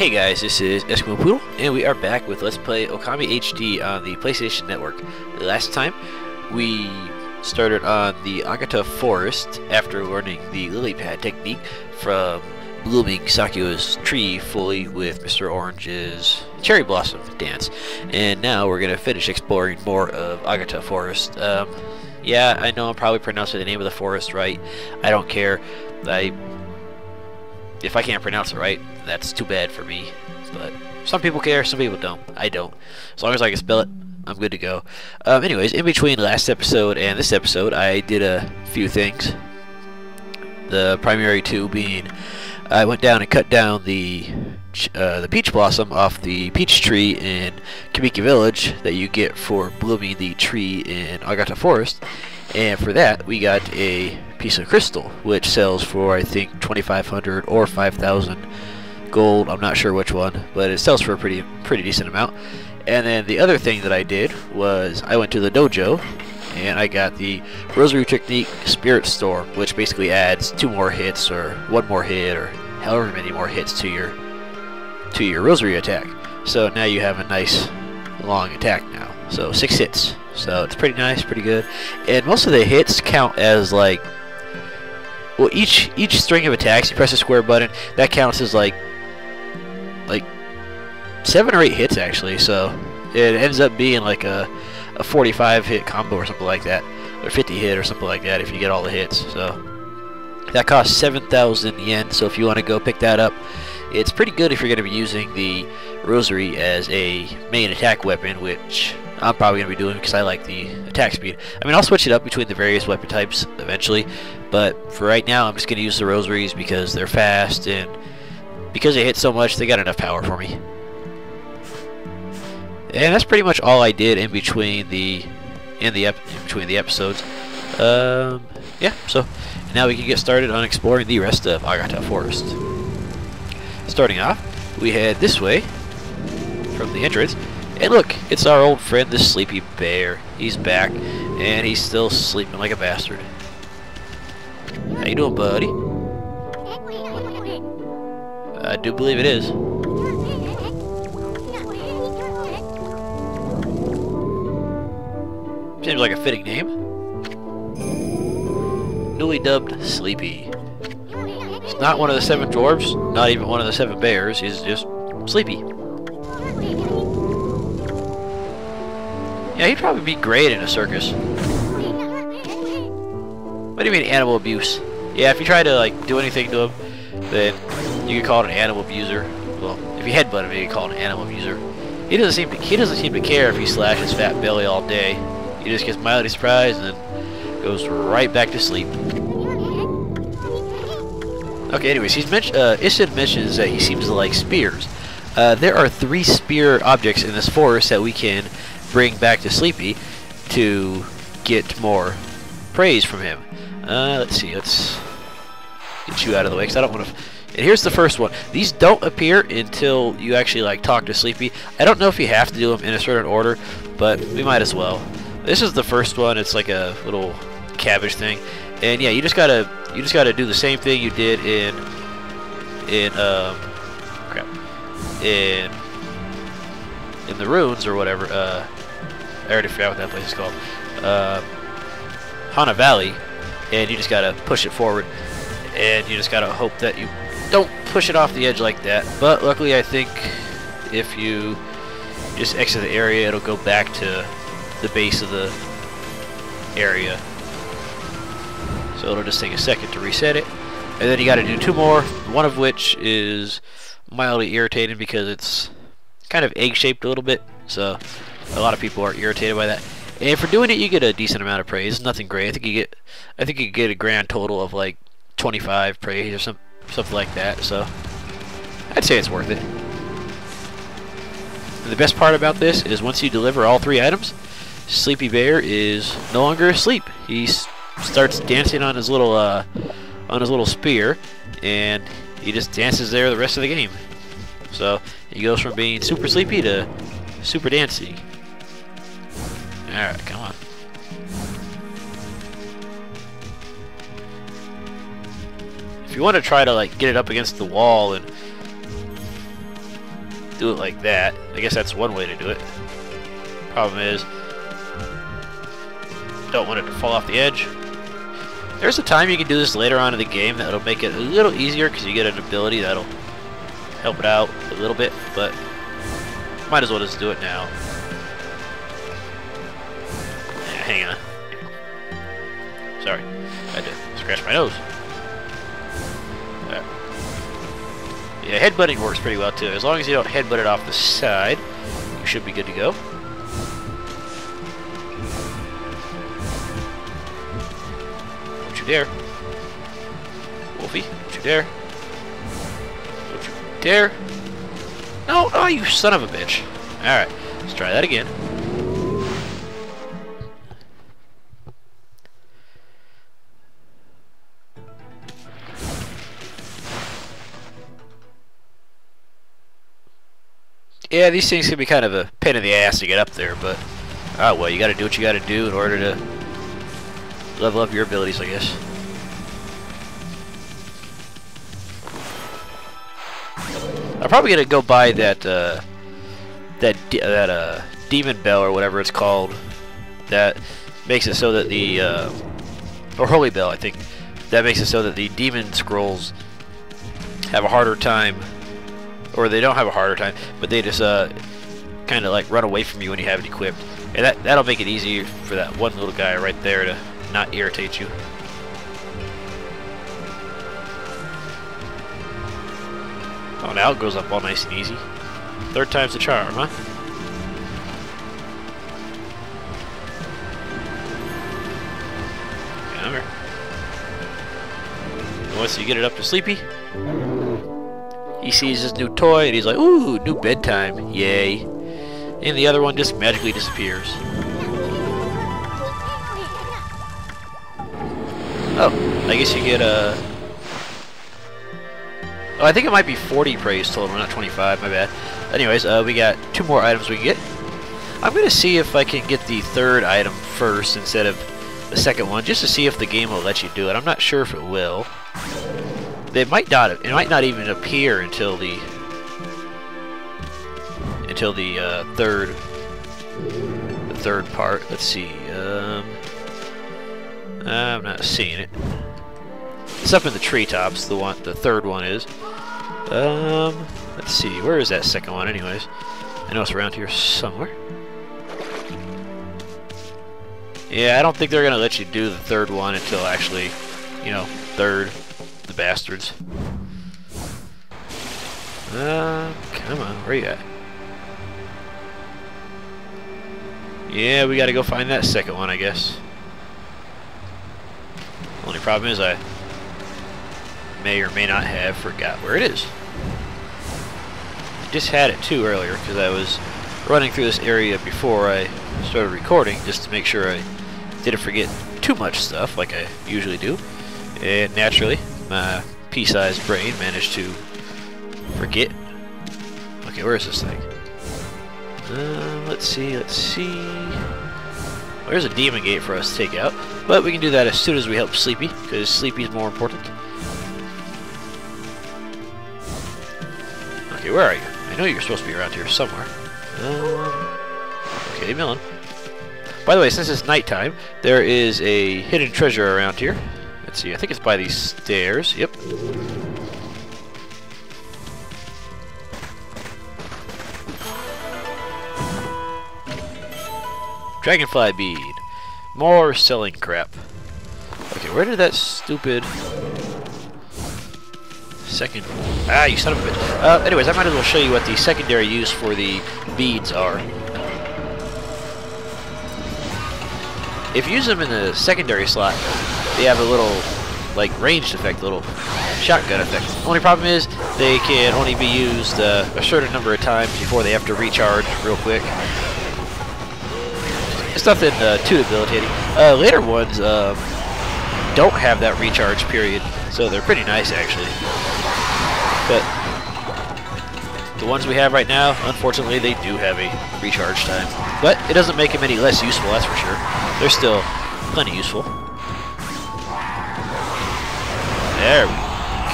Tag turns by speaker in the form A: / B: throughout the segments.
A: Hey guys, this is Eskimo Poodle, and we are back with Let's Play Okami HD on the PlayStation Network. Last time, we started on the Agata Forest after learning the lily pad technique from blooming Sakuya's tree fully with Mr. Orange's cherry blossom dance. And now we're going to finish exploring more of Agata Forest. Um, yeah, I know I'm probably pronouncing the name of the forest right. I don't care. I if I can't pronounce it right, that's too bad for me. But some people care, some people don't. I don't. As long as I can spell it, I'm good to go. Um, anyways, in between last episode and this episode, I did a few things. The primary two being, I went down and cut down the uh, the peach blossom off the peach tree in Kamiki Village that you get for blooming the tree in Agata Forest. And for that, we got a piece of crystal, which sells for I think 2,500 or 5,000 gold. I'm not sure which one, but it sells for a pretty pretty decent amount. And then the other thing that I did was I went to the dojo and I got the Rosary Technique Spirit Storm, which basically adds two more hits or one more hit or however many more hits to your to your Rosary attack. So now you have a nice long attack now. So six hits. So it's pretty nice, pretty good. And most of the hits count as like well, each each string of attacks, you press the square button, that counts as like like seven or eight hits actually. So it ends up being like a a 45 hit combo or something like that, or 50 hit or something like that if you get all the hits. So that costs 7,000 yen. So if you want to go pick that up, it's pretty good if you're going to be using the rosary as a main attack weapon, which I'm probably going to be doing because I like the attack speed. I mean, I'll switch it up between the various weapon types eventually, but for right now, I'm just going to use the rosaries because they're fast and because they hit so much, they got enough power for me. And that's pretty much all I did in between the in the in between the episodes. Um, yeah, so now we can get started on exploring the rest of Agata Forest. Starting off, we head this way from the entrance, and look, it's our old friend, the sleepy bear. He's back, and he's still sleeping like a bastard. How you doing, buddy? I do believe it is. Seems like a fitting name. Newly dubbed Sleepy. He's not one of the seven dwarves, not even one of the seven bears, he's just sleepy. Yeah, he'd probably be great in a circus. What do you mean animal abuse? Yeah, if you try to like do anything to him, then you could call it an animal abuser. Well, if you headbutt him, you could call it an animal abuser. He doesn't seem to he doesn't seem to care if he slashes his fat belly all day. He just gets mildly surprised and then goes right back to sleep. Okay, anyways, he's mentioned uh, Issun mentions that he seems to like spears. Uh, there are three spear objects in this forest that we can bring back to Sleepy to get more praise from him. Uh, let's see, let's get you out of the way because I don't want to. And here's the first one. These don't appear until you actually like talk to Sleepy. I don't know if you have to do them in a certain order, but we might as well. This is the first one. It's like a little cabbage thing, and yeah, you just gotta you just gotta do the same thing you did in in um crap in in the ruins or whatever. Uh, I already forgot what that place is called. Uh, Hana Valley, and you just gotta push it forward, and you just gotta hope that you don't push it off the edge like that. But luckily, I think if you just exit the area, it'll go back to the base of the area. So it'll just take a second to reset it. And then you gotta do two more, one of which is mildly irritating because it's kind of egg-shaped a little bit. So a lot of people are irritated by that. And for doing it, you get a decent amount of praise. Nothing great. I think you get, I think you get a grand total of like 25 praise or some, something like that. So I'd say it's worth it. And the best part about this is once you deliver all three items, Sleepy Bear is no longer asleep. He starts dancing on his little, uh, on his little spear, and he just dances there the rest of the game. So he goes from being super sleepy to super dancing. Alright, come on. If you want to try to like get it up against the wall and do it like that. I guess that's one way to do it. Problem is, don't want it to fall off the edge. There's a time you can do this later on in the game that'll make it a little easier because you get an ability that'll help it out a little bit, but might as well just do it now. Hang on. Sorry, I had to scratch my nose. Right. Yeah, headbutting works pretty well too. As long as you don't headbutt it off the side, you should be good to go. Don't you dare. Wolfie, don't you dare. Don't you dare. No, oh, you son of a bitch. Alright, let's try that again. Yeah, these things can be kind of a pain in the ass to get up there, but ah well, you got to do what you got to do in order to level up your abilities, I guess. I'm probably gonna go buy that uh, that that uh, demon bell or whatever it's called. That makes it so that the uh, or holy bell, I think. That makes it so that the demon scrolls have a harder time or they don't have a harder time, but they just uh, kind of like run away from you when you have it equipped. And that, that'll make it easier for that one little guy right there to not irritate you. Oh, now it goes up all nice and easy. Third time's the charm, huh? Once you get it up to sleepy, he sees his new toy and he's like, ooh, new bedtime, yay. And the other one just magically disappears. Oh, I guess you get a... Oh, I think it might be 40 praise total, not 25, my bad. Anyways, uh, we got two more items we can get. I'm going to see if I can get the third item first instead of the second one, just to see if the game will let you do it. I'm not sure if it will. They might not. It might not even appear until the until the uh, third the third part. Let's see. Um, I'm not seeing it. It's up in the treetops. The one, the third one is. Um, let's see. Where is that second one, anyways? I know it's around here somewhere. Yeah, I don't think they're gonna let you do the third one until actually, you know, third the bastards. Uh, come on, where you at? Yeah, we gotta go find that second one, I guess. Only problem is I may or may not have forgot where it is. I just had it too earlier because I was running through this area before I started recording just to make sure I didn't forget too much stuff like I usually do. And naturally, my pea-sized brain managed to forget. Okay, where is this thing? Uh, let's see, let's see. There's a demon gate for us to take out, but we can do that as soon as we help Sleepy, because Sleepy is more important. Okay, where are you? I know you're supposed to be around here somewhere. Um, okay, Millen. By the way, since it's nighttime, there is a hidden treasure around here. Let's see, I think it's by these stairs. Yep. Dragonfly bead. More selling crap. Okay, where did that stupid second... Ah, you son of a bitch. Uh, anyways, I might as well show you what the secondary use for the beads are. If you use them in the secondary slot, they have a little, like, ranged effect, a little shotgun effect. Only problem is, they can only be used uh, a certain number of times before they have to recharge real quick. It's nothing uh, too debilitating. Uh, later ones um, don't have that recharge period, so they're pretty nice, actually. But the ones we have right now, unfortunately, they do have a recharge time. But it doesn't make them any less useful, that's for sure. They're still plenty useful. There we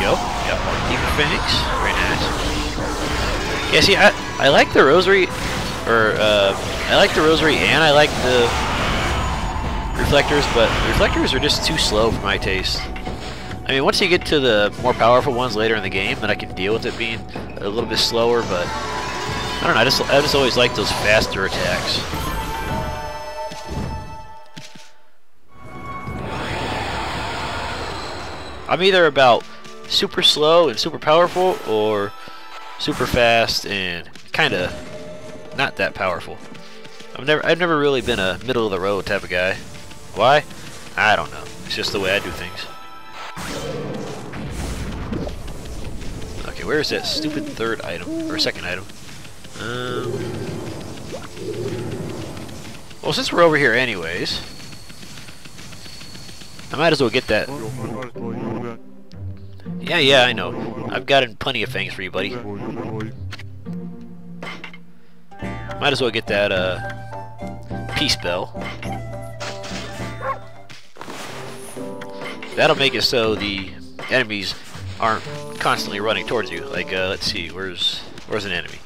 A: go. Got more Demon Phoenix. Very nice. Yeah, see, I, I like the rosary, or, uh, I like the rosary and I like the reflectors, but the reflectors are just too slow for my taste. I mean, once you get to the more powerful ones later in the game, then I can deal with it being a little bit slower, but I don't know, I just, I just always like those faster attacks. I'm either about super slow and super powerful, or super fast and kind of not that powerful. I've never I've never really been a middle of the road type of guy. Why? I don't know. It's just the way I do things. Okay, where is that stupid third item or second item? Um. Well, since we're over here anyways, I might as well get that. Yeah, yeah, I know. I've gotten plenty of things for you, buddy. Might as well get that, uh, peace bell. That'll make it so the enemies aren't constantly running towards you. Like, uh, let's see, where's where's an enemy?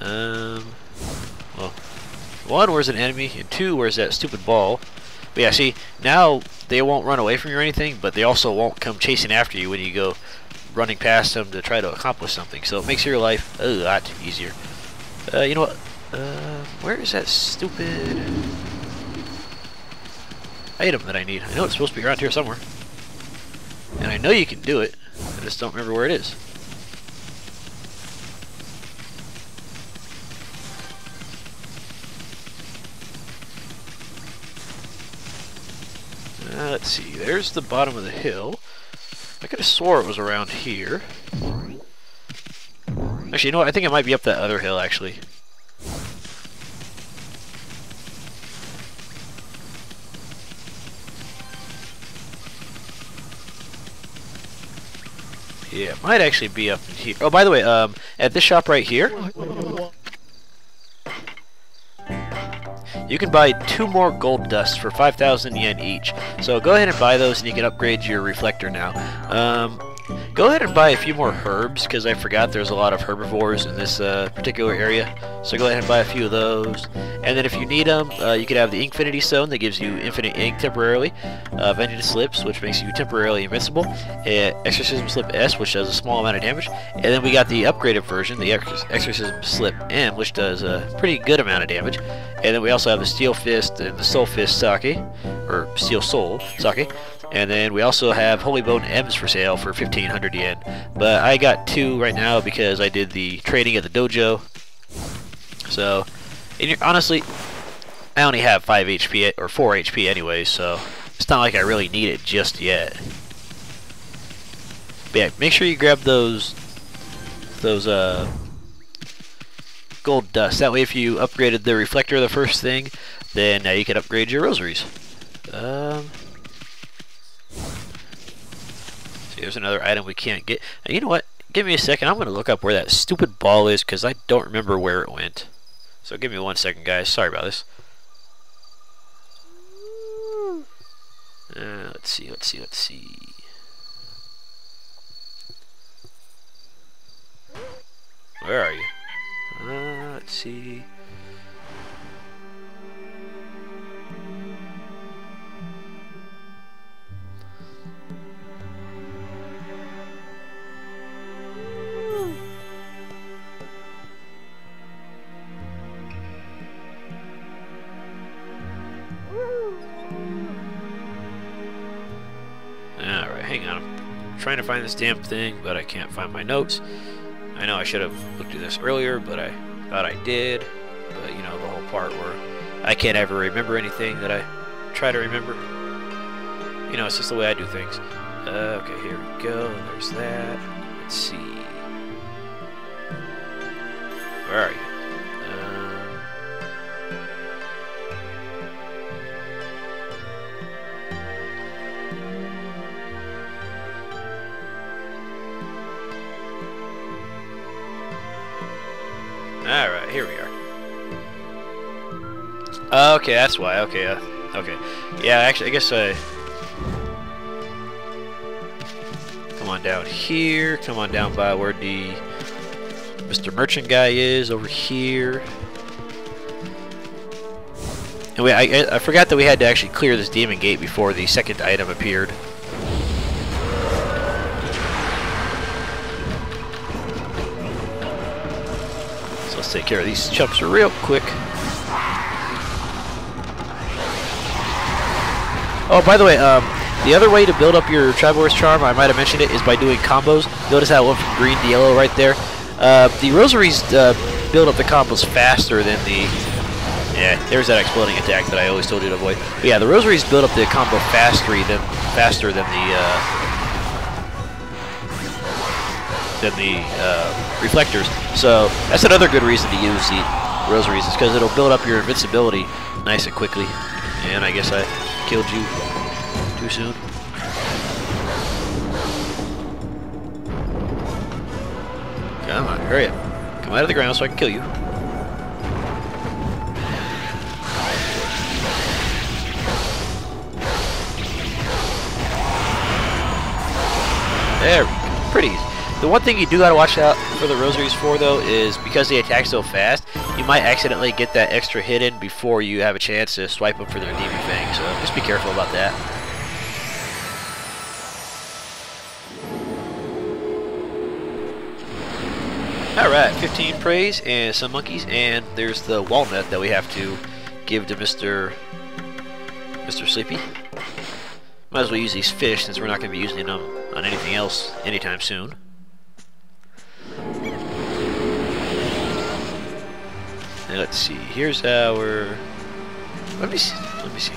A: Um, well, one, where's an enemy? And two, where's that stupid ball? But yeah, see, now they won't run away from you or anything, but they also won't come chasing after you when you go running past them to try to accomplish something. So it makes your life a lot easier. Uh, you know what? Uh, where is that stupid item that I need? I know it's supposed to be around here somewhere. And I know you can do it. I just don't remember where it is. Uh, let's see, there's the bottom of the hill. I could have swore it was around here. Actually, you know what? I think it might be up that other hill, actually. Yeah, it might actually be up in here. Oh, by the way, um, at this shop right here, you can buy two more gold dusts for 5,000 yen each. So go ahead and buy those and you can upgrade your reflector now. Um, Go ahead and buy a few more herbs, because I forgot there's a lot of herbivores in this uh, particular area. So go ahead and buy a few of those. And then if you need them, uh, you could have the Inkfinity Stone that gives you infinite ink temporarily. Uh, Vengeance Slips, which makes you temporarily invincible. Uh, Exorcism Slip S, which does a small amount of damage. And then we got the upgraded version, the Exorcism Slip M, which does a pretty good amount of damage. And then we also have the Steel Fist and the Soul Fist Sake, or Steel Soul Sake. And then we also have Holy Bone M's for sale for 1500 yen. But I got two right now because I did the training at the dojo. So, honestly, I only have 5 HP, or 4 HP anyway, so it's not like I really need it just yet. But yeah, make sure you grab those, those, uh, gold dust. That way if you upgraded the reflector the first thing, then now you can upgrade your rosaries. Um... There's another item we can't get. And you know what? Give me a second. I'm going to look up where that stupid ball is because I don't remember where it went. So give me one second, guys. Sorry about this. Uh, let's see, let's see, let's see. Where are you? Uh, let's see. Trying to find this damn thing, but I can't find my notes. I know I should have looked at this earlier, but I thought I did. But, you know, the whole part where I can't ever remember anything that I try to remember. You know, it's just the way I do things. Uh, okay, here we go. There's that. Let's see. Where are you? Okay, that's why. Okay, uh, okay. Yeah, actually, I guess I... Come on down here. Come on down by where the Mr. Merchant guy is over here. And we, I, I forgot that we had to actually clear this demon gate before the second item appeared. So let's take care of these chumps real quick. Oh, by the way, um, the other way to build up your Triforce Charm, I might have mentioned it, is by doing combos. Notice how it went from green to yellow right there. Uh, the Rosaries uh, build up the combos faster than the... Yeah, there's that exploding attack that I always told you to avoid. But yeah, the Rosaries build up the combo faster than faster than the uh, than the uh, reflectors. So that's another good reason to use the Rosaries, is because it'll build up your invincibility nice and quickly. And I guess I killed you too soon. Come on, hurry up. Come out of the ground so I can kill you. There we go. Pretty easy. The one thing you do gotta watch out for the rosaries for though is because they attack so fast, you might accidentally get that extra hit in before you have a chance to swipe them for their Demon Fang, so just be careful about that. Alright, 15 praise and some monkeys, and there's the walnut that we have to give to Mr. Mr. Sleepy. Might as well use these fish since we're not going to be using them on anything else anytime soon. Now let's see. Here's our. Let me see. Let me see.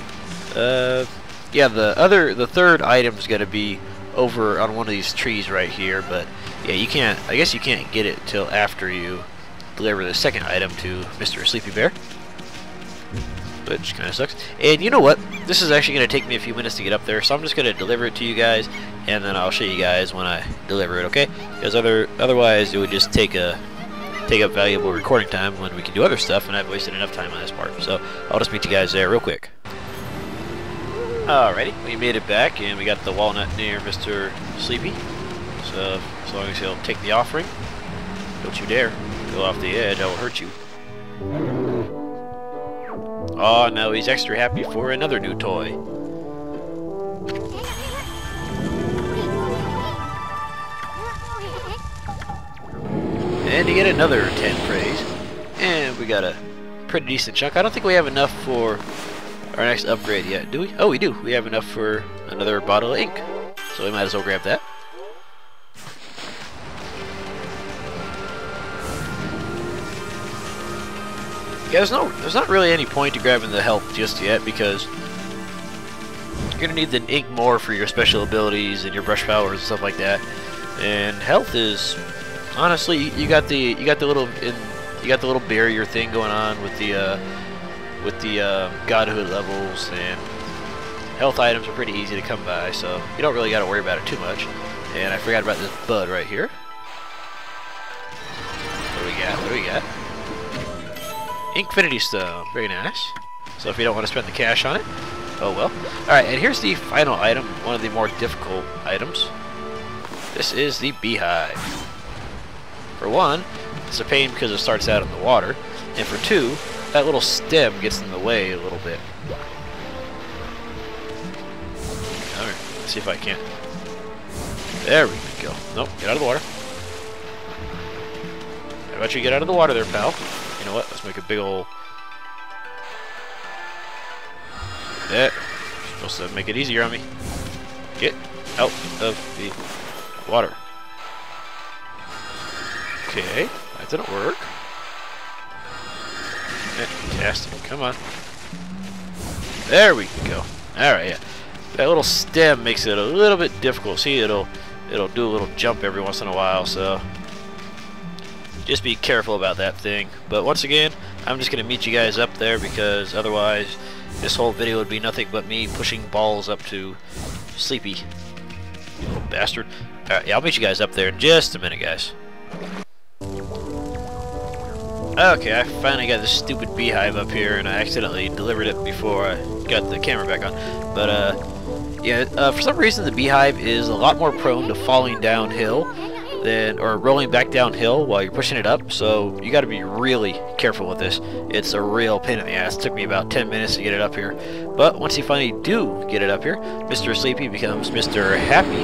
A: Uh, yeah, the other, the third item's gonna be over on one of these trees right here, but yeah, you can't. I guess you can't get it till after you deliver the second item to Mr. Sleepy Bear, which kind of sucks. And you know what? This is actually gonna take me a few minutes to get up there, so I'm just gonna deliver it to you guys, and then I'll show you guys when I deliver it. Okay? Because other, otherwise it would just take a take up valuable recording time when we can do other stuff, and I've wasted enough time on this part. So I'll just meet you guys there real quick. Alrighty, we made it back, and we got the walnut near Mr. Sleepy. So as long as he'll take the offering, don't you dare go off the edge, I will hurt you. Oh, now he's extra happy for another new toy. And to get another 10 praise. And we got a pretty decent chunk. I don't think we have enough for our next upgrade yet, do we? Oh, we do. We have enough for another bottle of ink. So we might as well grab that. Yeah, there's no, there's not really any point to grabbing the health just yet because you're gonna need the ink more for your special abilities and your brush powers and stuff like that. And health is honestly, you got the you got the little in, you got the little barrier thing going on with the uh, with the uh, godhood levels and health items are pretty easy to come by, so you don't really got to worry about it too much. And I forgot about this bud right here. What do we got? What do we got? Inkfinity Stone. Very nice. So if you don't want to spend the cash on it, oh well. Alright, and here's the final item, one of the more difficult items. This is the beehive. For one, it's a pain because it starts out in the water, and for two, that little stem gets in the way a little bit. Alright, let's see if I can. There we go. Nope, get out of the water. How about you get out of the water there, pal? You know what? Let's make a big ol' There. Supposed to make it easier on me. Get out of the water. Okay, that didn't work. Fantastic, come on. There we go. Alright, yeah. That little stem makes it a little bit difficult. See, it'll it'll do a little jump every once in a while, so just be careful about that thing. But once again, I'm just going to meet you guys up there because otherwise this whole video would be nothing but me pushing balls up to Sleepy. Little bastard. Alright, yeah, I'll meet you guys up there in just a minute, guys. Okay, I finally got this stupid beehive up here, and I accidentally delivered it before I got the camera back on. But, uh, yeah, uh, for some reason the beehive is a lot more prone to falling downhill than, or rolling back downhill while you're pushing it up. So you got to be really careful with this. It's a real pain in the ass. It took me about 10 minutes to get it up here. But once you finally do get it up here, Mr. Sleepy becomes Mr. Happy,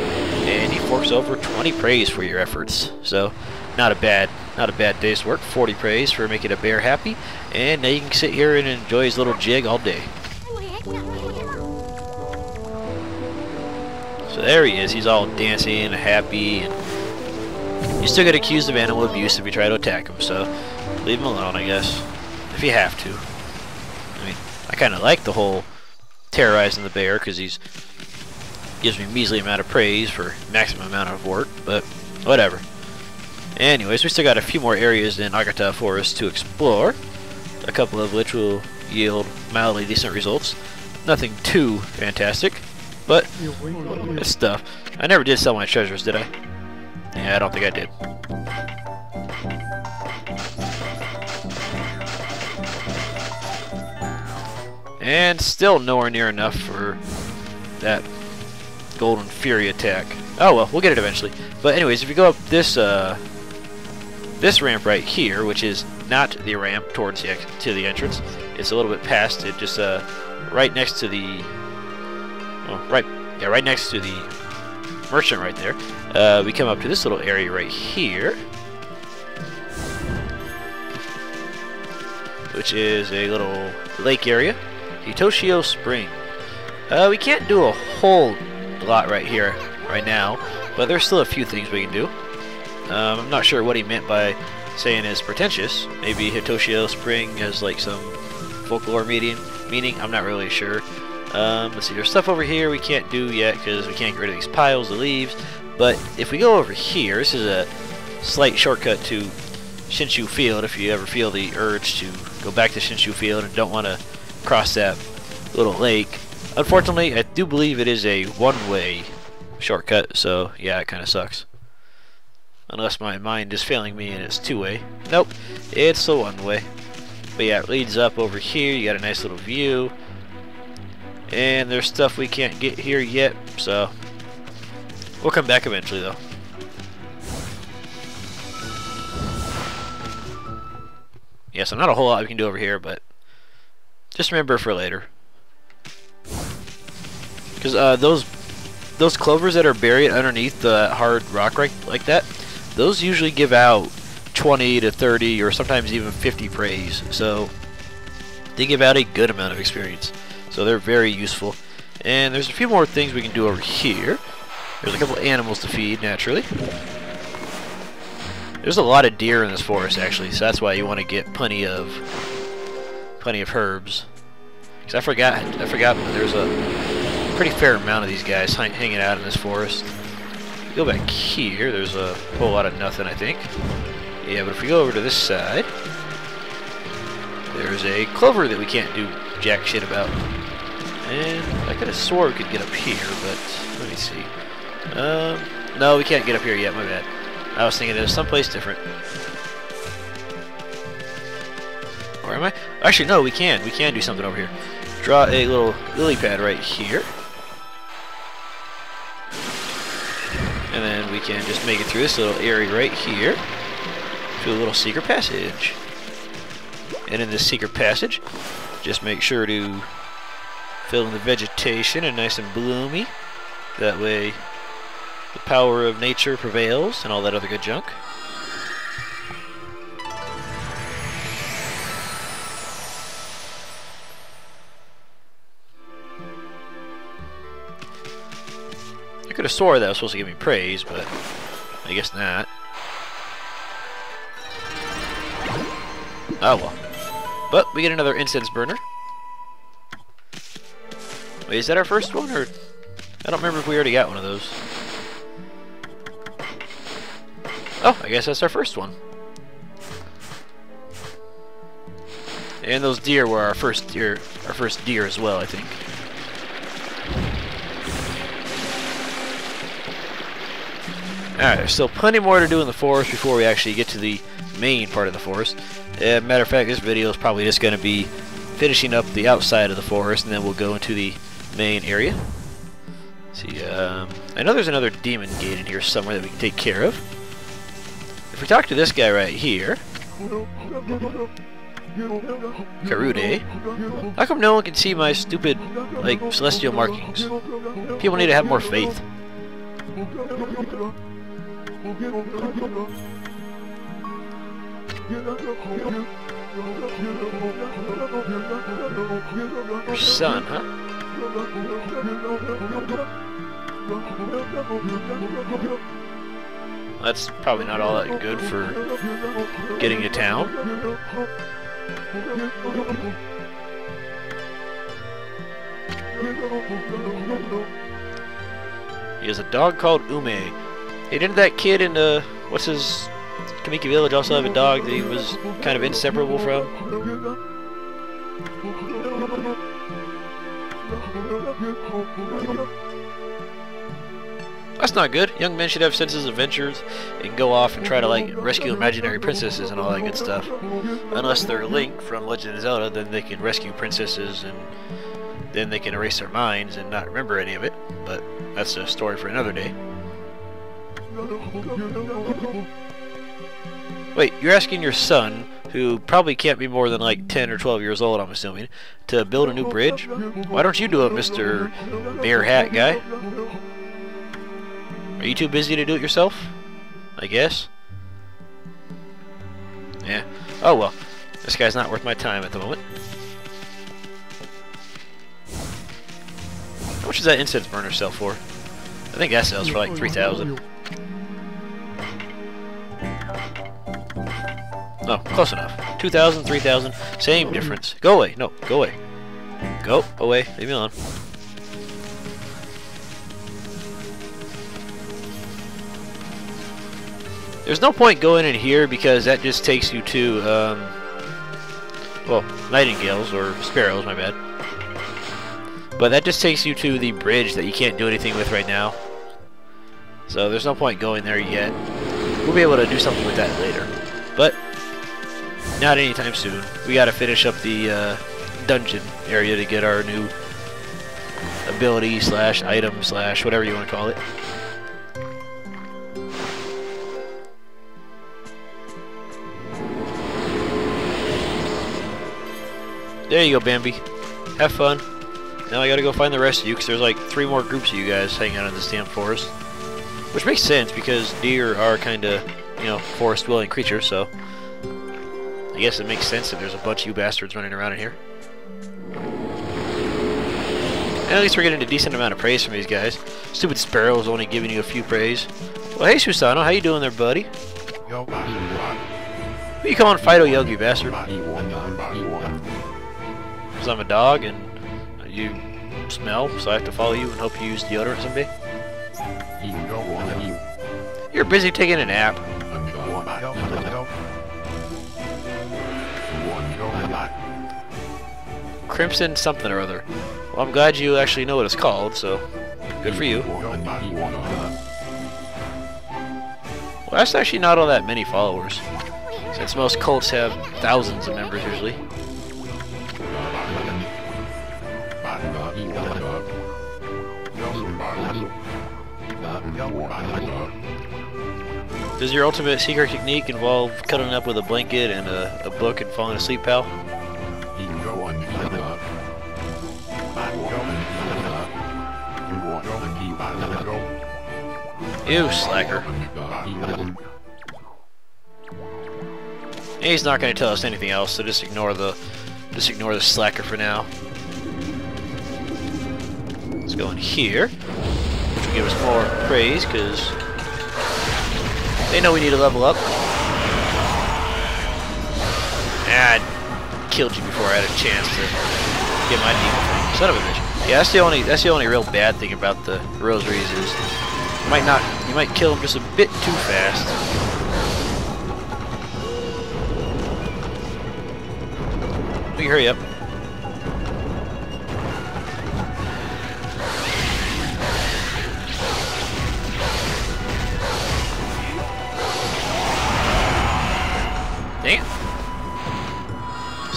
A: and he forks over 20 praise for your efforts. So not a bad not a bad day's work. 40 praise for making a bear happy, and now you can sit here and enjoy his little jig all day. So there he is. He's all dancing and happy, and you still get accused of animal abuse if you try to attack him. So leave him alone, I guess, if you have to. I mean, I kind of like the whole terrorizing the bear because he's gives me measly amount of praise for maximum amount of work, but whatever. Anyways, we still got a few more areas in Agata Forest to explore, a couple of which will yield mildly decent results. Nothing too fantastic, but it's stuff. I never did sell my treasures, did I? Yeah, I don't think I did. And still nowhere near enough for that Golden Fury attack. Oh well, we'll get it eventually. But anyways, if you go up this uh, this ramp right here, which is not the ramp towards the to the entrance, it's a little bit past it, just uh, right next to the, well, right, yeah, right next to the merchant right there. Uh, we come up to this little area right here, which is a little lake area, Hitoshio Spring. Uh, we can't do a whole lot right here, right now, but there's still a few things we can do. Um, I'm not sure what he meant by saying it's pretentious. Maybe Hitoshio Spring has like some folklore meaning. Meaning, I'm not really sure. Um, let's see, there's stuff over here we can't do yet because we can't get rid of these piles of leaves. But if we go over here, this is a slight shortcut to Shinshu Field if you ever feel the urge to go back to Shinshu Field and don't want to cross that little lake. Unfortunately, I do believe it is a one-way shortcut, so yeah, it kind of sucks. Unless my mind is failing me and it's two-way. Nope, it's a one-way. But yeah, it leads up over here. You got a nice little view. And there's stuff we can't get here yet, so we'll come back eventually though. Yeah, so not a whole lot we can do over here, but just remember for later. Because uh, those those clovers that are buried underneath the hard rock right like that, those usually give out 20 to 30 or sometimes even 50 praise. So they give out a good amount of experience. So they're very useful. And there's a few more things we can do over here. There's a couple animals to feed, naturally. There's a lot of deer in this forest, actually, so that's why you want to get plenty of plenty of herbs. Because I forgot, I forgot there's a pretty fair amount of these guys hanging out in this forest. Go back here, there's a whole lot of nothing, I think. Yeah, but if we go over to this side, there's a clover that we can't do jack shit about. And I could have swore we could get up here, but let me see. Um, no, we can't get up here yet, my bad. I was thinking there's someplace different. Where am I? Actually, no, we can. We can do something over here. Draw a little lily pad right here. Can just make it through this little area right here to a little secret passage. And in this secret passage, just make sure to fill in the vegetation and nice and bloomy. That way the power of nature prevails and all that other good junk. Could have swore that was supposed to give me praise, but I guess not. Oh well. But we get another incense burner. Wait, is that our first one, or... I don't remember if we already got one of those. Oh, I guess that's our first one. And those deer were our first deer, our first deer as well, I think. Alright, there's still plenty more to do in the forest before we actually get to the main part of the forest. Uh, matter of fact, this video is probably just going to be finishing up the outside of the forest, and then we'll go into the main area. Let's see, um, I know there's another demon gate in here somewhere that we can take care of. if we talk to this guy right here, Karude, how come no one can see my stupid, like, celestial markings? People need to have more faith. Your son, huh? That's probably not all that good for getting to town. He has a dog called Ume. Hey, didn't that kid in the what's his Kamiki Village also have a dog that he was kind of inseparable from? That's not good. Young men should have senses of adventures and go off and try to like rescue imaginary princesses and all that good stuff. Unless they're Link from Legend of Zelda, then they can rescue princesses and then they can erase their minds and not remember any of it. But that's a story for another day. Wait, you're asking your son, who probably can't be more than like 10 or 12 years old, I'm assuming, to build a new bridge? Why don't you do it, Mr. Bear Hat guy? Are you too busy to do it yourself? I guess. Yeah. Oh well. This guy's not worth my time at the moment. How much does that incense burner sell for? I think that sells for like 3,000. No, close enough. 2,000, 3,000, same difference. Go away. No, go away. Go away. Leave me alone. There's no point going in here because that just takes you to, um, well, nightingales, or sparrows, my bad. But that just takes you to the bridge that you can't do anything with right now. So there's no point going there yet. We'll be able to do something with that later. But, not anytime soon. We gotta finish up the uh, dungeon area to get our new ability slash item slash whatever you want to call it. There you go, Bambi. Have fun. Now I gotta go find the rest of you, because there's like three more groups of you guys hanging out in this damn forest. Which makes sense, because deer are kind of, you know, forest-dwelling creatures, so... I guess it makes sense that there's a bunch of you bastards running around in here. And at least we're getting a decent amount of praise from these guys. Stupid Sparrow's only giving you a few praise. Well, hey, Susano, how you doing there, buddy? Who you calling Fido Yug, you bastard? Because I'm a dog and you smell, so I have to follow you and hope you use deodorant someday? Busy taking a nap. Crimson something or other. Well, I'm glad you actually know what it's called, so good for you. Well, that's actually not all that many followers, since most cults have thousands of members usually. Does your ultimate secret technique involve cuddling up with a blanket and a, a book and falling asleep, pal? You slacker. He's not going to tell us anything else, so just ignore the just ignore the slacker for now. Let's go in here, which will give us more praise because they know we need to level up. Ah, I killed you before I had a chance to get my demon thing. Son of a bitch. Yeah, that's the only that's the only real bad thing about the rosaries is you might not you might kill them just a bit too fast. We hurry up.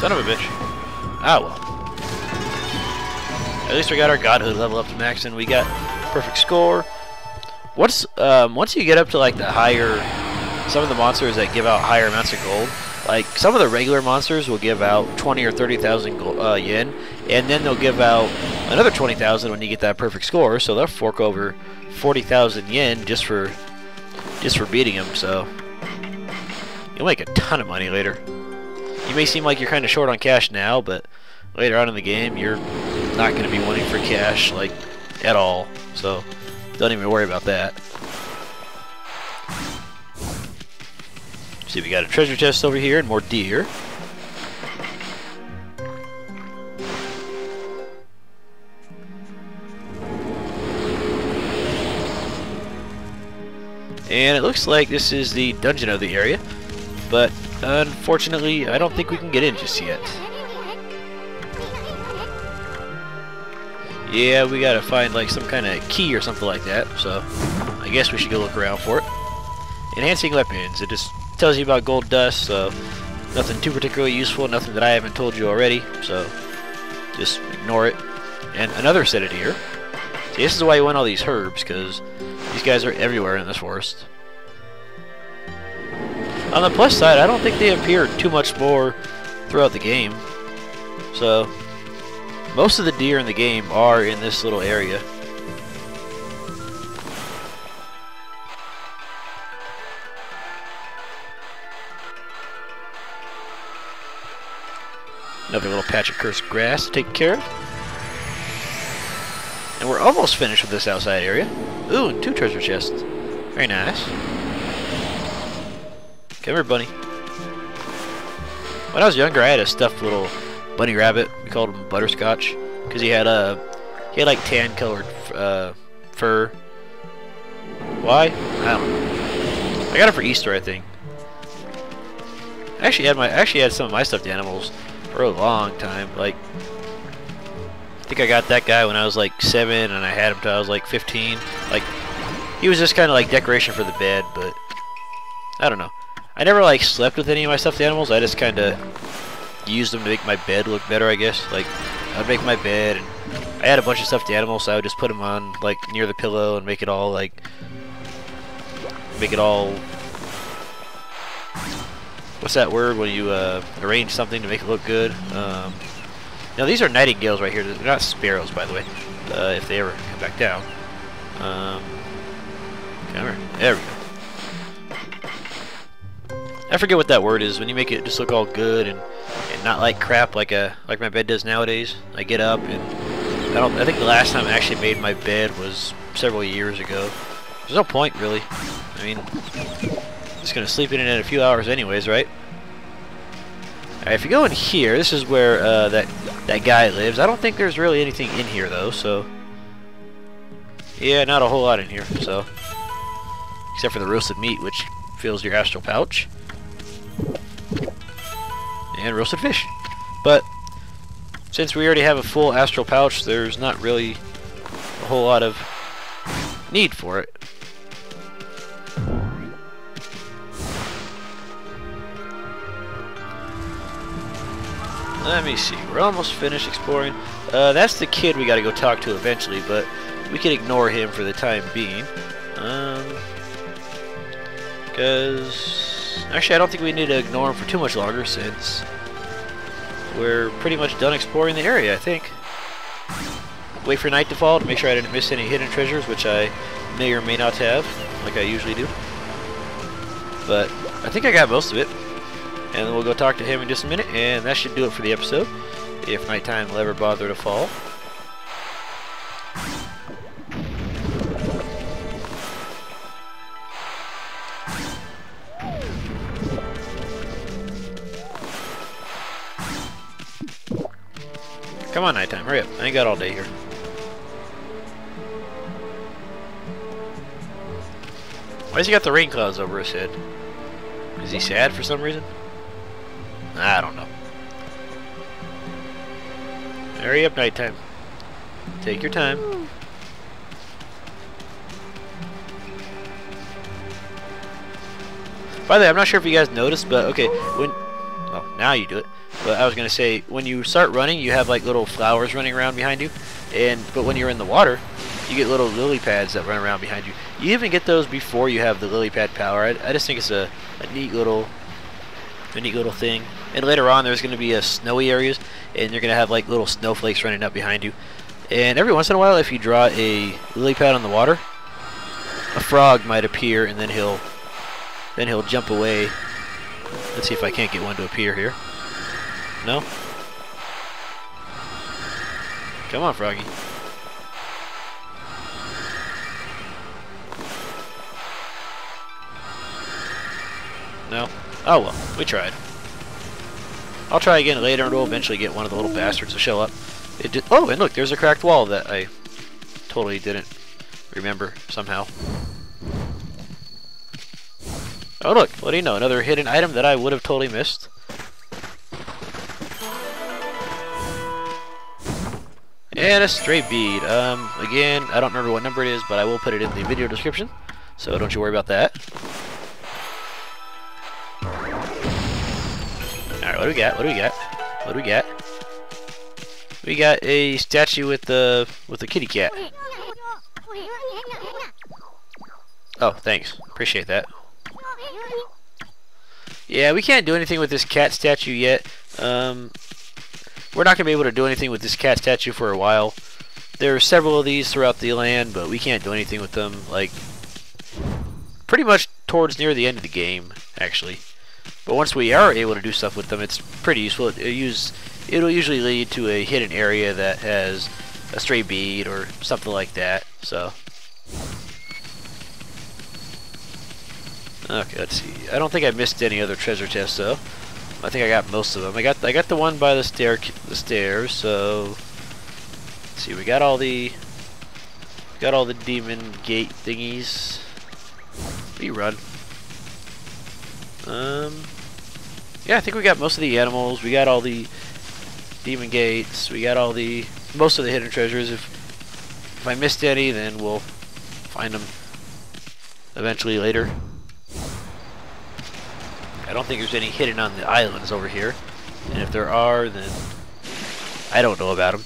A: Son of a bitch. Ah well. At least we got our godhood level up to max and we got perfect score. What's um once you get up to like the higher some of the monsters that give out higher amounts of gold. Like some of the regular monsters will give out 20 or 30,000 uh, yen, and then they'll give out another 20,000 when you get that perfect score. So they'll fork over 40,000 yen just for just for beating them. So you'll make a ton of money later. You may seem like you're kind of short on cash now, but later on in the game, you're not going to be wanting for cash like at all. So don't even worry about that. See, we got a treasure chest over here and more deer. And it looks like this is the dungeon of the area, but unfortunately, I don't think we can get in just yet. Yeah, we gotta find like some kind of key or something like that, so I guess we should go look around for it. Enhancing weapons, it just tells you about gold dust, so nothing too particularly useful, nothing that I haven't told you already, so just ignore it. And another set of deer. See, this is why you want all these herbs, because these guys are everywhere in this forest. On the plus side, I don't think they appear too much more throughout the game. So, most of the deer in the game are in this little area. Another little patch of cursed grass to take care of. And we're almost finished with this outside area. Ooh, and two treasure chests. Very nice. Come here, bunny. When I was younger, I had a stuffed little bunny rabbit. We called him Butterscotch because he had a he had like tan colored uh, fur. Why? I don't know. I got it for Easter, I think. I actually had my I actually had some of my stuffed animals for a long time. Like I think I got that guy when I was like seven, and I had him till I was like 15. Like he was just kind of like decoration for the bed, but I don't know. I never like slept with any of my stuffed animals. I just kind of used them to make my bed look better, I guess. Like I'd make my bed, and I had a bunch of stuffed animals, so I would just put them on like near the pillow and make it all like make it all. What's that word when you uh, arrange something to make it look good? Um, now these are nightingales right here. They're not sparrows, by the way. Uh, if they ever come back down. Um, come here. There we go. I forget what that word is when you make it just look all good and, and not like crap like a like my bed does nowadays. I get up and I don't I think the last time I actually made my bed was several years ago. There's no point really. I mean just gonna sleep in it in a few hours anyways, right? Alright, if you go in here, this is where uh, that that guy lives. I don't think there's really anything in here though, so yeah, not a whole lot in here, so except for the roasted meat, which fills your astral pouch and roasted fish. But since we already have a full astral pouch, there's not really a whole lot of need for it. Let me see. We're almost finished exploring. Uh, that's the kid we got to go talk to eventually, but we can ignore him for the time being. Um, because actually, I don't think we need to ignore him for too much longer since we're pretty much done exploring the area, I think. Wait for night to fall to make sure I didn't miss any hidden treasures, which I may or may not have, like I usually do. But I think I got most of it. And then we'll go talk to him in just a minute, and that should do it for the episode, if nighttime will ever bother to fall. Come on, nighttime, hurry up. I ain't got all day here. Why has he got the rain clouds over his head? Is he sad for some reason? I don't know. Hurry up, nighttime. Take your time. By the way, I'm not sure if you guys noticed, but okay, when... Oh, now you do it. But I was gonna say, when you start running, you have like little flowers running around behind you, and but when you're in the water, you get little lily pads that run around behind you. You even get those before you have the lily pad power. I, I just think it's a, a neat little a neat little thing. And later on, there's going to be a snowy areas, and you're going to have like little snowflakes running up behind you. And every once in a while, if you draw a lily pad on the water, a frog might appear, and then he'll then he'll jump away. Let's see if I can't get one to appear here. No? Come on, Froggy. No? Oh well, we tried. I'll try again later and we'll eventually get one of the little bastards to show up. It did oh, and look, there's a cracked wall that I totally didn't remember somehow. Oh look, what do you know, another hidden item that I would have totally missed. And a stray bead. Um, again, I don't remember what number it is, but I will put it in the video description. So don't you worry about that. Alright, what do we got? What do we got? What do we got? We got a statue with the with the kitty cat. Oh, thanks. Appreciate that. Yeah, we can't do anything with this cat statue yet. Um, we're not going to be able to do anything with this cat statue for a while. There are several of these throughout the land, but we can't do anything with them, like, pretty much towards near the end of the game, actually. But once we are able to do stuff with them, it's pretty useful. It, use, it'll usually lead to a hidden area that has a stray bead or something like that, so... Okay, let's see. I don't think I missed any other treasure chests, though. I think I got most of them. I got I got the one by the stair the stairs. So see, we got all the got all the demon gate thingies. We run. Um, yeah, I think we got most of the animals. We got all the demon gates. We got all the most of the hidden treasures. If if I missed any, then we'll find them eventually later. I don't think there's any hidden on the islands over here. And if there are, then I don't know about them.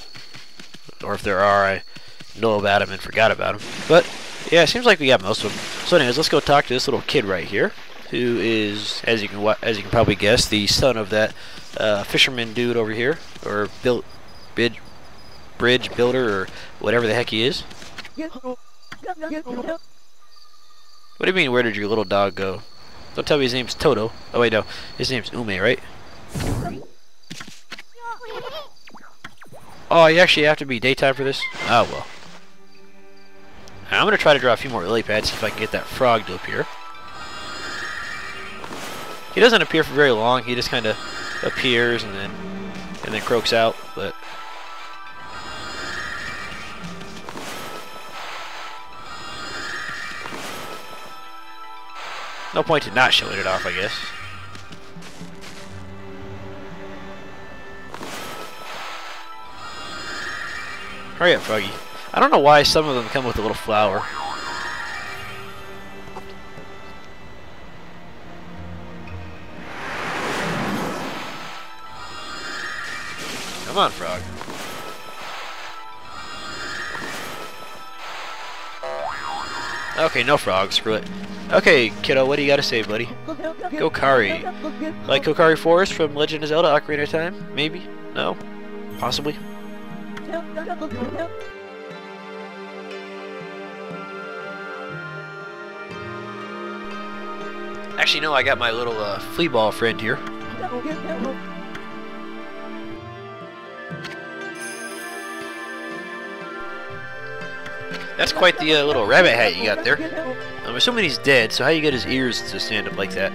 A: Or if there are, I know about them and forgot about them. But, yeah, it seems like we got most of them. So anyways, let's go talk to this little kid right here. Who is, as you can as you can probably guess, the son of that uh, fisherman dude over here. Or built bridge, bridge builder or whatever the heck he is. What do you mean, where did your little dog go? Don't tell me his name's Toto. Oh wait, no. His name's Ume, right? Oh, you actually have to be daytime for this? Oh, well. I'm going to try to draw a few more lily pads, see if I can get that frog to appear. He doesn't appear for very long. He just kind of appears and then and then croaks out, but No point in not showing it off, I guess. Hurry up, Froggy. I don't know why some of them come with a little flower. Come on, Frog. Okay, no frog, screw it. Okay, kiddo, what do you got to say, buddy? Kokiri. Like Kokiri Forest from Legend of Zelda Ocarina of Time? Maybe? No? Possibly? Actually, no, I got my little uh, flea ball friend here. That's quite the uh, little rabbit hat you got there. I'm assuming he's dead, so how you get his ears to stand up like that?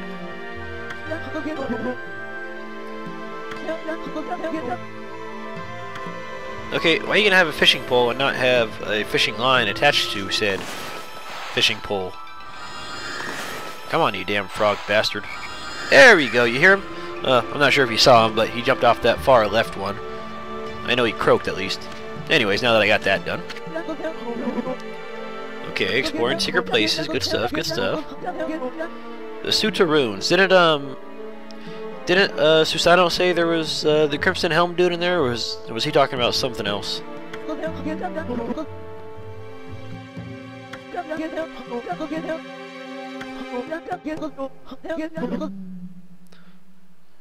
A: Okay, why are you gonna have a fishing pole and not have a fishing line attached to said fishing pole? Come on, you damn frog bastard. There we go, you hear him? Uh, I'm not sure if you saw him, but he jumped off that far left one. I know he croaked at least. Anyways, now that I got that done. Okay, exploring secret places. Good stuff, good stuff. The Tsuta runes. Didn't, um... Didn't, uh, Susano say there was, uh, the Crimson Helm dude in there, or was, was he talking about something else?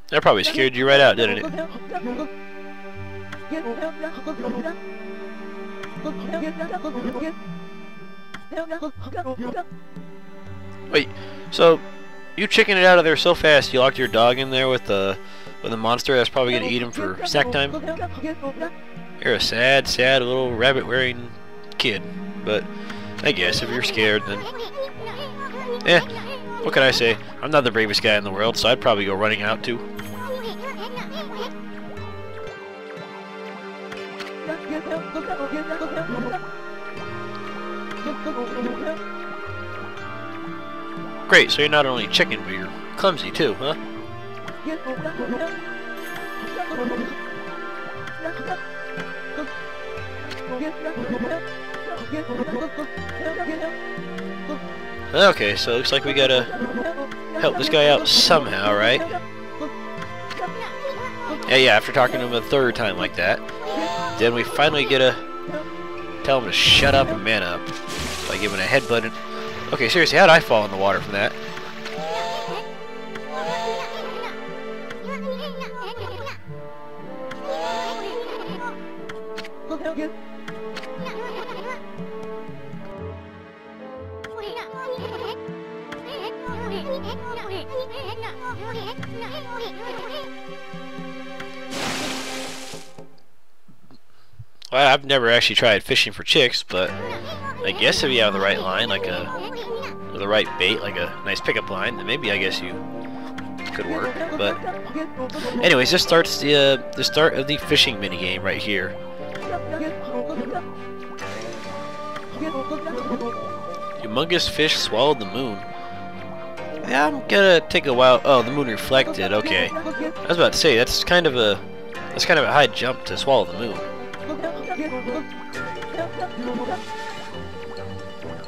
A: That probably scared you right out, didn't it? Wait, so you chickened it out of there so fast you locked your dog in there with the with a monster that's probably gonna eat him for snack time? You're a sad, sad little rabbit wearing kid. But I guess if you're scared then Eh, what can I say? I'm not the bravest guy in the world, so I'd probably go running out too. Great, so you're not only chicken, but you're clumsy too, huh? Okay, so it looks like we gotta help this guy out somehow, right? Yeah, yeah, after talking to him a third time like that, then we finally get a tell him to shut up and man up by giving a headbutt. Okay, seriously, how'd I fall in the water from that? Well, I've never actually tried fishing for chicks, but I guess if you have the right line, like a the right bait, like a nice pickup line, then maybe I guess you could work. But anyways, this starts the uh, the start of the fishing mini game right here. Humongous fish swallowed the moon. Yeah, I'm gonna take a while. Oh, the moon reflected. Okay, I was about to say that's kind of a that's kind of a high jump to swallow the moon.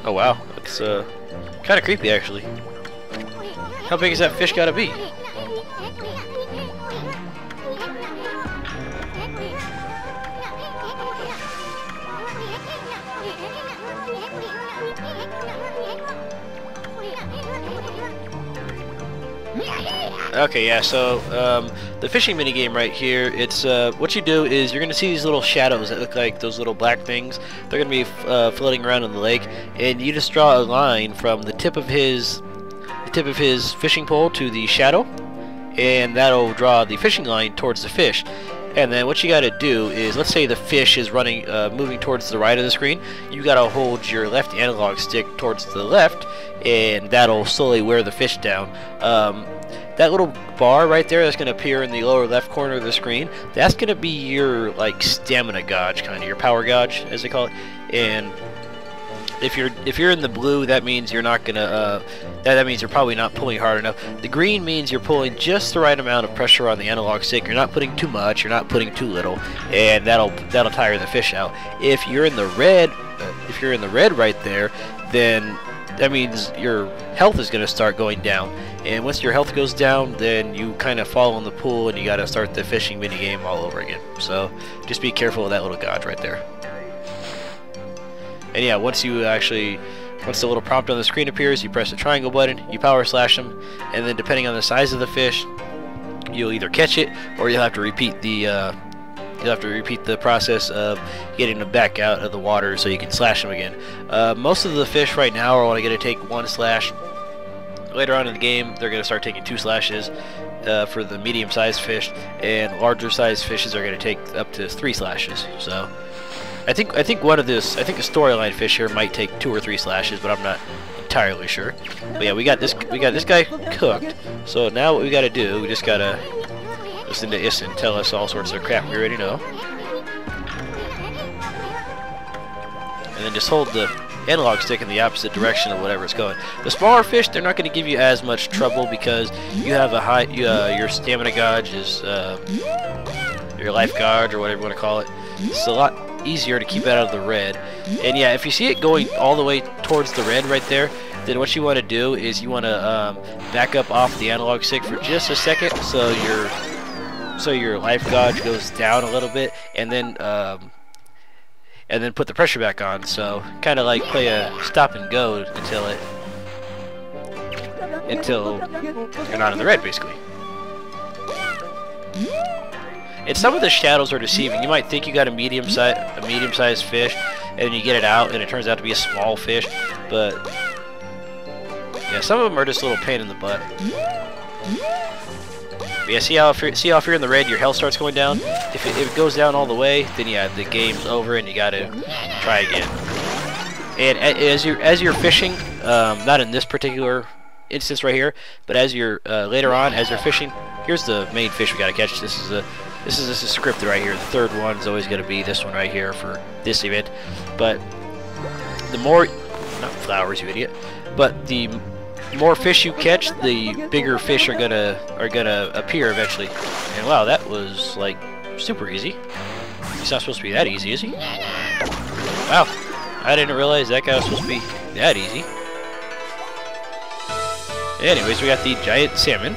A: Oh wow, that's uh, kind of creepy actually. How big is that fish gotta be? Okay, yeah, so um, the fishing mini game right here, it's uh, what you do is you're going to see these little shadows that look like those little black things. They're going to be uh, floating around in the lake, and you just draw a line from the tip of his the tip of his fishing pole to the shadow, and that'll draw the fishing line towards the fish. And then what you got to do is, let's say the fish is running, uh, moving towards the right of the screen. You got to hold your left analog stick towards the left, and that'll slowly wear the fish down. Um, that little bar right there that's going to appear in the lower left corner of the screen, that's going to be your like stamina gauge, kind of your power gauge, as they call it. And if you're if you're in the blue, that means you're not gonna. Uh, that that means you're probably not pulling hard enough. The green means you're pulling just the right amount of pressure on the analog stick. You're not putting too much. You're not putting too little, and that'll that'll tire the fish out. If you're in the red, uh, if you're in the red right there, then that means your health is going to start going down. And once your health goes down, then you kind of fall in the pool and you got to start the fishing mini game all over again. So just be careful of that little gauge right there. And yeah, once you actually, once the little prompt on the screen appears, you press the triangle button, you power slash them, and then depending on the size of the fish, you'll either catch it or you'll have to repeat the uh, you'll have to repeat the process of getting them back out of the water so you can slash them again. Uh, most of the fish right now are only going to take one slash. Later on in the game, they're going to start taking two slashes uh, for the medium-sized fish, and larger-sized fishes are going to take up to three slashes. So, I think I think one of this, I think the storyline fish here might take two or three slashes, but I'm not entirely sure. But yeah, we got this we got this guy cooked. So now what we got to do, we just got to listen to Issun tell us all sorts of crap we already know. And then just hold the analog stick in the opposite direction of whatever it's going. The smaller fish, they're not going to give you as much trouble because you have a high, uh, your stamina gauge is, uh, your life gauge or whatever you want to call it. It's a lot easier to keep out of the red. And yeah, if you see it going all the way towards the red right there, then what you want to do is you want to um, back up off the analog stick for just a second so your so your life gauge goes down a little bit and then um, and then put the pressure back on. So kind of like play a stop and go until it until you're not in the red, basically. And some of the shadows are deceiving. You might think you got a medium size a medium sized fish, and you get it out, and it turns out to be a small fish. But yeah, some of them are just a little pain in the butt. But yeah, see how if you're, see how if you're in the red, your health starts going down. If it, if it goes down all the way, then yeah, the game's over, and you gotta try again. And as you're as you're fishing, um, not in this particular instance right here, but as you're uh, later on, as you're fishing, here's the main fish we gotta catch. This is a this is this is scripted right here. The third one is always gonna be this one right here for this event. But the more not flowers, you idiot. But the more fish you catch, the bigger fish are gonna are gonna appear eventually. And wow, that was like super easy. He's not supposed to be that easy, is he? Wow, I didn't realize that guy was supposed to be that easy. Anyways, we got the giant salmon.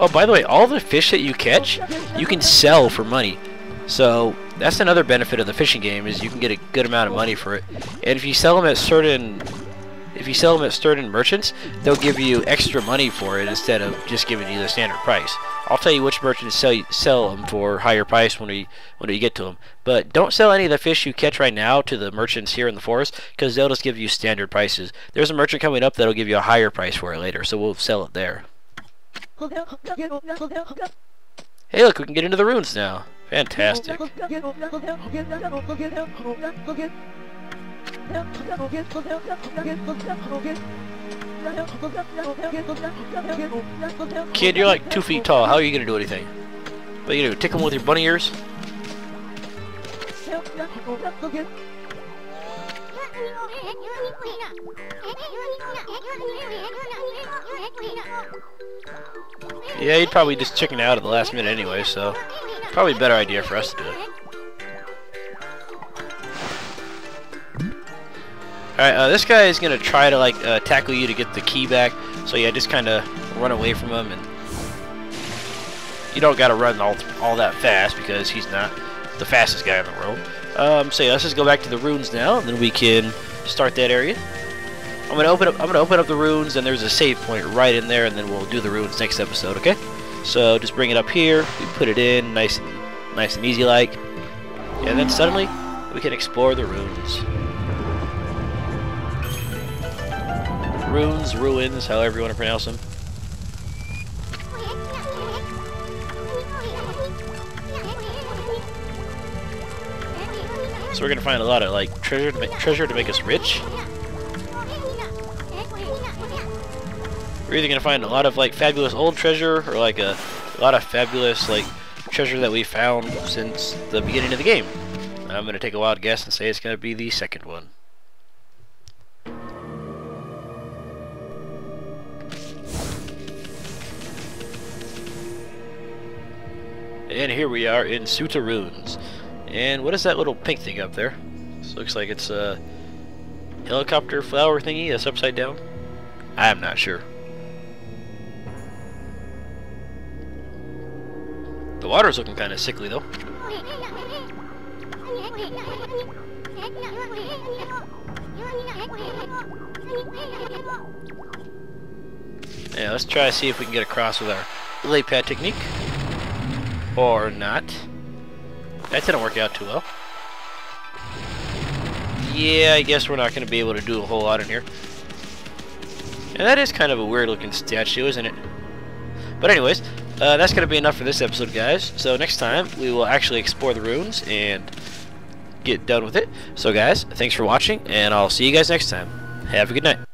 A: Oh, by the way, all the fish that you catch, you can sell for money. So that's another benefit of the fishing game is you can get a good amount of money for it. And if you sell them at certain if you sell them at certain merchants, they'll give you extra money for it instead of just giving you the standard price. I'll tell you which merchants sell sell them for higher price when we when we get to them. But don't sell any of the fish you catch right now to the merchants here in the forest because they'll just give you standard prices. There's a merchant coming up that'll give you a higher price for it later, so we'll sell it there. Hey, look, we can get into the ruins now. Fantastic. Kid, you're like two feet tall. How are you gonna do anything? What are you gonna do? Tickle him with your bunny ears? Yeah, he'd probably just chicken out at the last minute anyway, so probably a better idea for us to do it. Alright, uh, this guy is going to try to like uh, tackle you to get the key back, so yeah, just kind of run away from him, and you don't got to run all, all that fast because he's not the fastest guy in the world. Um, so yeah, let's just go back to the runes now, and then we can start that area. I'm gonna open up. I'm gonna open up the runes, and there's a save point right in there, and then we'll do the runes next episode. Okay? So just bring it up here. We put it in, nice and nice and easy like, and then suddenly we can explore the runes. Runes, ruins, however you want to pronounce them. So we're gonna find a lot of like treasure to make, treasure to make us rich. We're either gonna find a lot of like fabulous old treasure or like a, a lot of fabulous like treasure that we found since the beginning of the game. I'm gonna take a wild guess and say it's gonna be the second one. And here we are in Ruins. And what is that little pink thing up there? This looks like it's a helicopter flower thingy that's upside down. I'm not sure. The water's looking kind of sickly though. Yeah, let's try to see if we can get across with our lily pad technique. Or not. That didn't work out too well. Yeah, I guess we're not going to be able to do a whole lot in here. And that is kind of a weird looking statue, isn't it? But anyways, uh, that's going to be enough for this episode, guys. So next time, we will actually explore the ruins and get done with it. So guys, thanks for watching, and I'll see you guys next time. Have a good night.